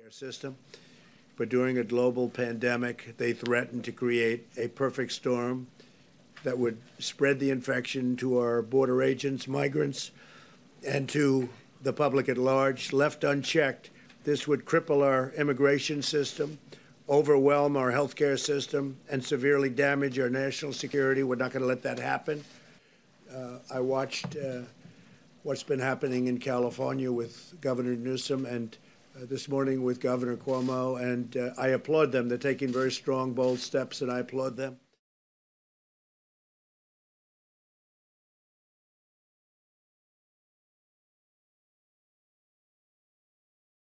care system. But during a global pandemic, they threatened to create a perfect storm that would spread the infection to our border agents, migrants, and to the public at large. Left unchecked, this would cripple our immigration system, overwhelm our healthcare system, and severely damage our national security. We're not going to let that happen. Uh, I watched uh, what's been happening in California with Governor Newsom and uh, this morning with Governor Cuomo, and uh, I applaud them. They're taking very strong, bold steps, and I applaud them.